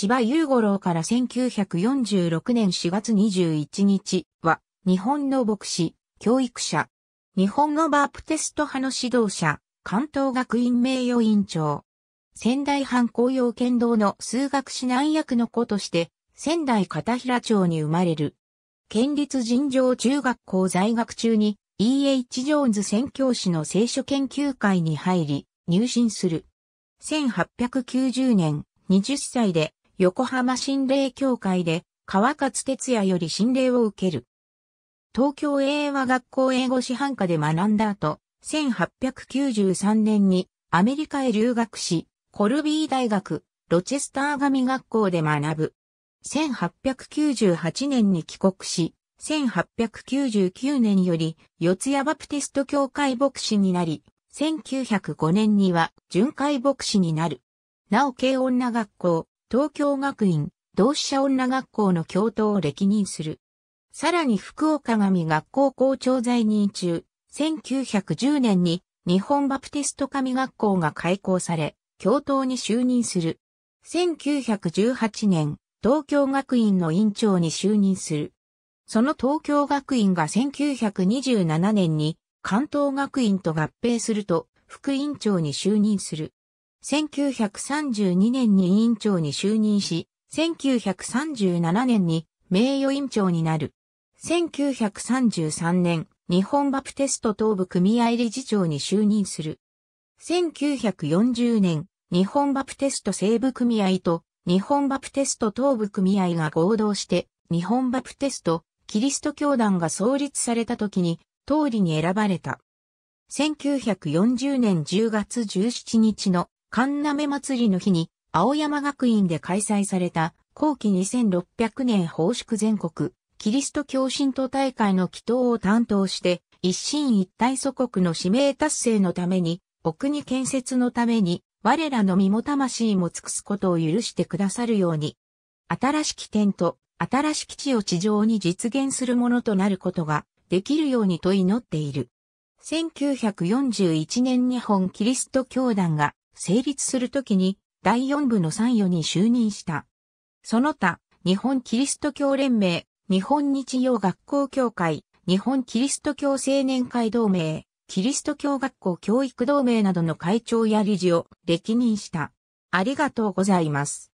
千葉雄五郎から1946年4月21日は、日本の牧師、教育者、日本のバープテスト派の指導者、関東学院名誉院長。仙台藩公用剣道の数学指南役の子として、仙台片平町に生まれる。県立尋常中学校在学中に E.H. ジョーンズ宣教師の聖書研究会に入り、入信する。1890年、20歳で横浜心霊協会で川勝哲也より心霊を受ける。東京英和学校英語師範科で学んだ後、1893年にアメリカへ留学し、コルビー大学、ロチェスター神学校で学ぶ。1898年に帰国し、1899年より四谷バプテスト教会牧師になり、1905年には巡回牧師になる。なお慶女学校、東京学院、同志社女学校の教頭を歴任する。さらに福岡神学校校長在任中、1910年に日本バプテスト神学校が開校され、教頭に就任する。1918年、東京学院の院長に就任する。その東京学院が1927年に関東学院と合併すると副院長に就任する。1932年に委員長に就任し、1937年に名誉院長になる。1933年、日本バプテスト東部組合理事長に就任する。1940年、日本バプテスト西部組合と日本バプテスト東部組合が合同して、日本バプテストキリスト教団が創立された時に、通りに選ばれた。1940年10月17日の神鍋祭りの日に、青山学院で開催された、後期2600年奉祝全国、キリスト教神道大会の祈祷を担当して、一心一体祖国の使命達成のために、お国建設のために、我らの身も魂も尽くすことを許してくださるように、新しき点と新しき地を地上に実現するものとなることができるようにと祈っている。1941年日本キリスト教団が成立するときに第4部の参与に就任した。その他、日本キリスト教連盟、日本日曜学校協会、日本キリスト教青年会同盟、キリスト教学校教育同盟などの会長や理事を歴任した。ありがとうございます。